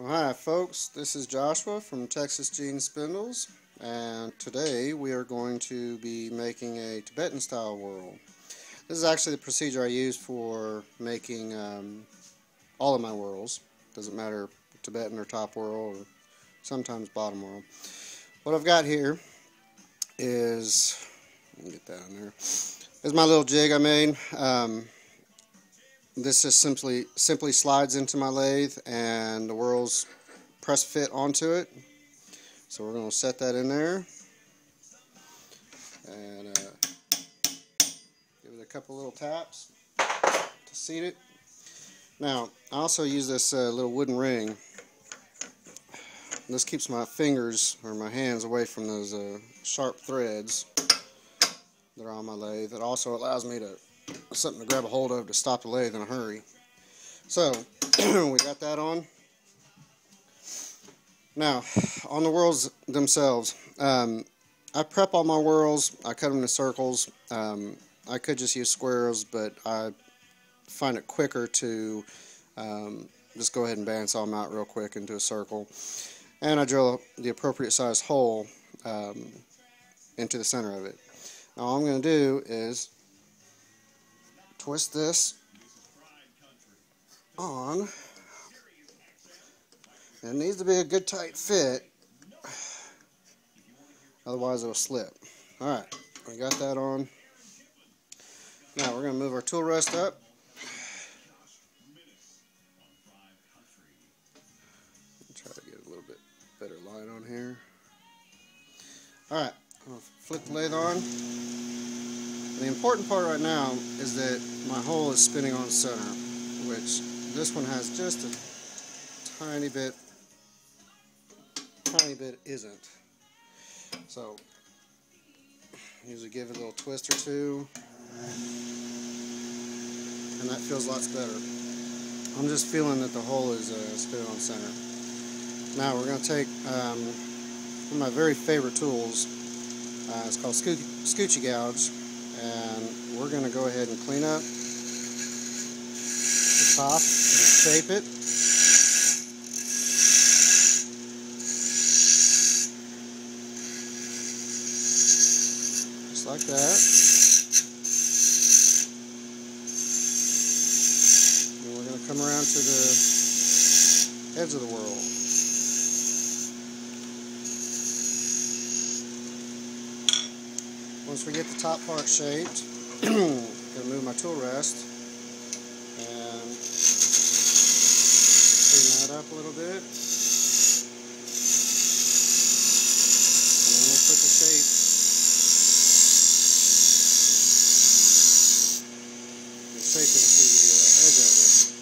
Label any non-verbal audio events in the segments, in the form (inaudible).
Well, hi folks, this is Joshua from Texas Jeans Spindles and today we are going to be making a Tibetan style whorl. This is actually the procedure I use for making um, all of my whorls. Doesn't matter Tibetan or top whorl or sometimes bottom whorl. What I've got here is, get that in there, is my little jig I made. Um, this just simply simply slides into my lathe and the whorls press fit onto it. So we're going to set that in there and uh, give it a couple little taps to seat it. Now I also use this uh, little wooden ring. This keeps my fingers or my hands away from those uh, sharp threads that are on my lathe. It also allows me to something to grab a hold of to stop the lathe in a hurry. So, (clears throat) we got that on. Now, on the whorls themselves, um, I prep all my whorls. I cut them into circles. Um, I could just use squares, but I find it quicker to um, just go ahead and bandsaw them out real quick into a circle. And I drill the appropriate size hole um, into the center of it. Now all I'm going to do is twist this on. It needs to be a good tight fit, otherwise it'll slip. Alright, we got that on. Now we're going to move our tool rest up. Try to get a little bit better light on here. Alright, I'll flip the lathe on. The important part right now is that my hole is spinning on center, which this one has just a tiny bit, tiny bit isn't. So, usually give it a little twist or two, and that feels lots better. I'm just feeling that the hole is uh, spinning on center. Now we're going to take um, one of my very favorite tools. Uh, it's called Sco Scoochie Gouge and we're going to go ahead and clean up the top and shape it. Just like that. And we're going to come around to the edge of the whorl. We get the top part shaped, (clears throat) to move my tool rest. And clean that up a little bit. And then we'll put the shape. The shape into the uh, edge of it.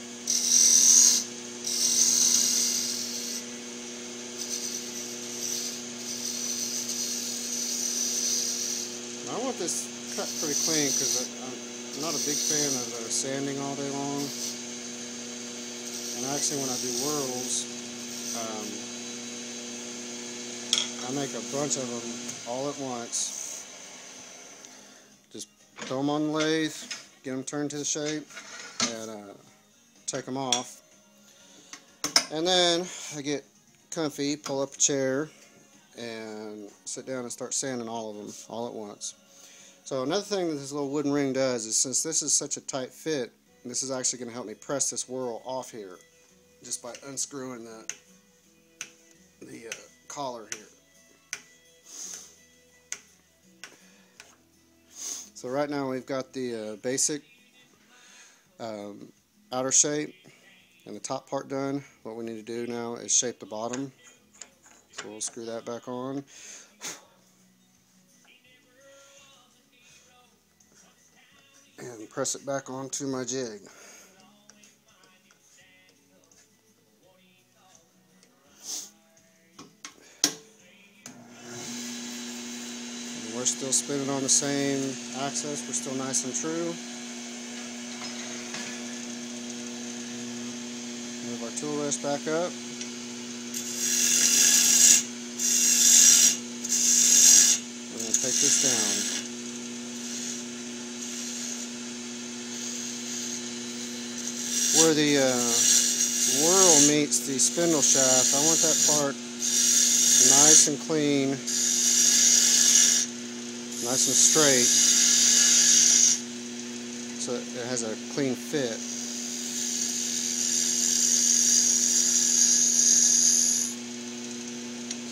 I want this cut pretty clean because I'm not a big fan of uh, sanding all day long. And actually when I do whorls, um, I make a bunch of them all at once. Just throw them on the lathe, get them turned to the shape, and uh, take them off. And then I get comfy, pull up a chair, and sit down and start sanding all of them all at once. So another thing that this little wooden ring does is since this is such a tight fit, this is actually going to help me press this whorl off here just by unscrewing the, the uh, collar here. So right now we've got the uh, basic um, outer shape and the top part done. What we need to do now is shape the bottom. So we'll screw that back on. And press it back onto my jig. And we're still spinning on the same axis. We're still nice and true. Move our tool rest back up. take this down. Where the uh, whorl meets the spindle shaft, I want that part nice and clean, nice and straight, so it has a clean fit.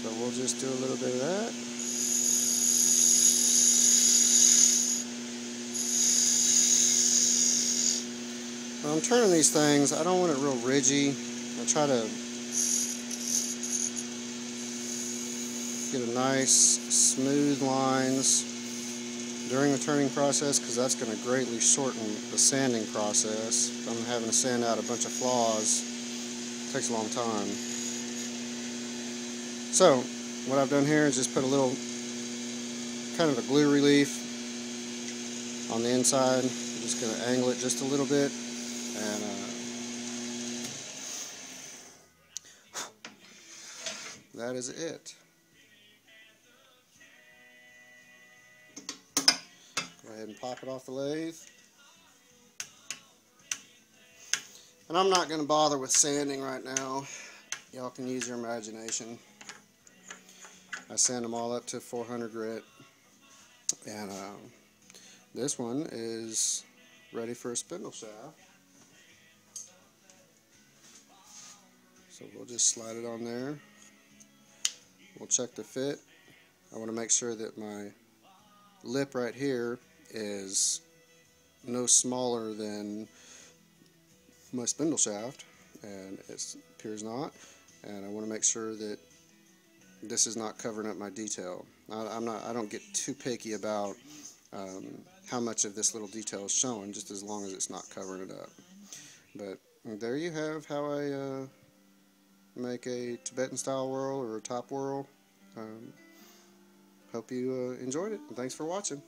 So we'll just do a little bit of that. When I'm turning these things, I don't want it real ridgy. I try to get a nice, smooth lines during the turning process because that's going to greatly shorten the sanding process. If I'm having to sand out a bunch of flaws, it takes a long time. So, what I've done here is just put a little kind of a glue relief on the inside. I'm just going to angle it just a little bit and uh, that is it. Go ahead and pop it off the lathe. And I'm not going to bother with sanding right now. Y'all can use your imagination. I sand them all up to 400 grit. And uh, this one is ready for a spindle shaft. So we'll just slide it on there. We'll check the fit. I want to make sure that my lip right here is no smaller than my spindle shaft and it appears not and I want to make sure that this is not covering up my detail. I, am not I don't get too picky about um, how much of this little detail is showing just as long as it's not covering it up. But there you have how I uh, make a Tibetan style whorl or a top whorl. Um, hope you uh, enjoyed it. And thanks for watching.